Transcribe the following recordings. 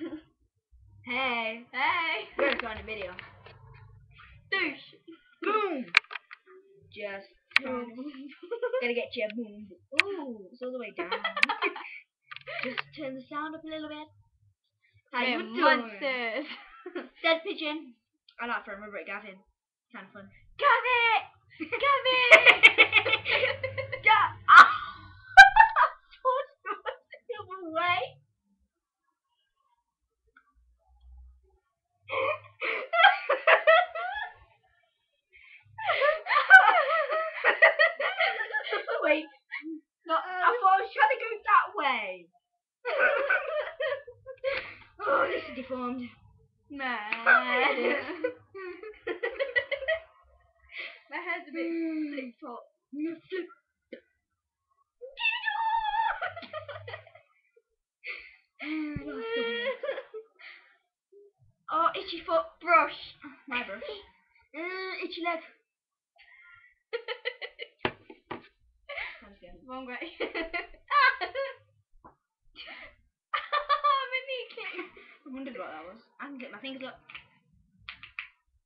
hey, Hey. we're going to video. Douche. Boom. Just boom. Gotta get your boom. Ooh, it's all the way down. Just turn the sound up a little bit. How you doing? monsters. Dead pigeon. I like to remember it, Gavin. Kind of fun. Gavin! Gavin! Ga- Ah! the other way. Wait. No, I thought I was trying to go that way. oh, this is deformed. Man. My head's a bit flip flop. oh, itchy foot. Brush. My brush. Uh, itchy leg. Wrong way. My kneecap. I wondered what that was. I can get my fingers up.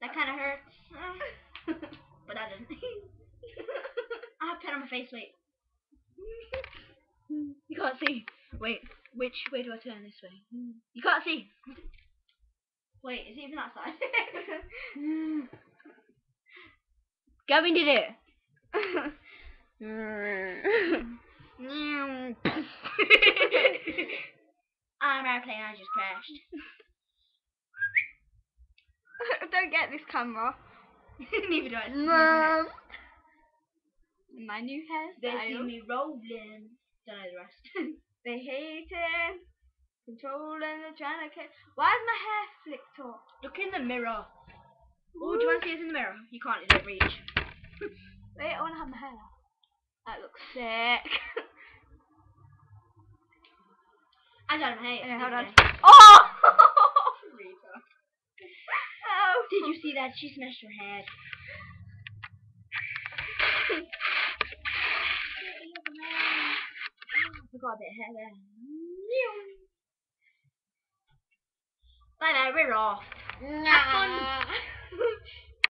That kind of hurts. but that didn't. I have pen on my face, wait. You can't see. Wait, which way do I turn this way? You can't see. Wait, is it even that side? Gavin did it. Mm. Oh, I'm airplane, I just crashed. Don't get this camera. Neither do I. Mom. My new They see me rolling. Don't know the rest. They hate it. Controlling to catch. Why is my hair flicked off? Look in the mirror. Oh, do you want to see us in the mirror? You can't, it don't reach. Wait, I want to have my hair. That looks sick. I don't hate it. Hold on. Oh! oh! Did you see that? She smashed her head. I got a bit of hair there. Bye bye, we're off. Fun.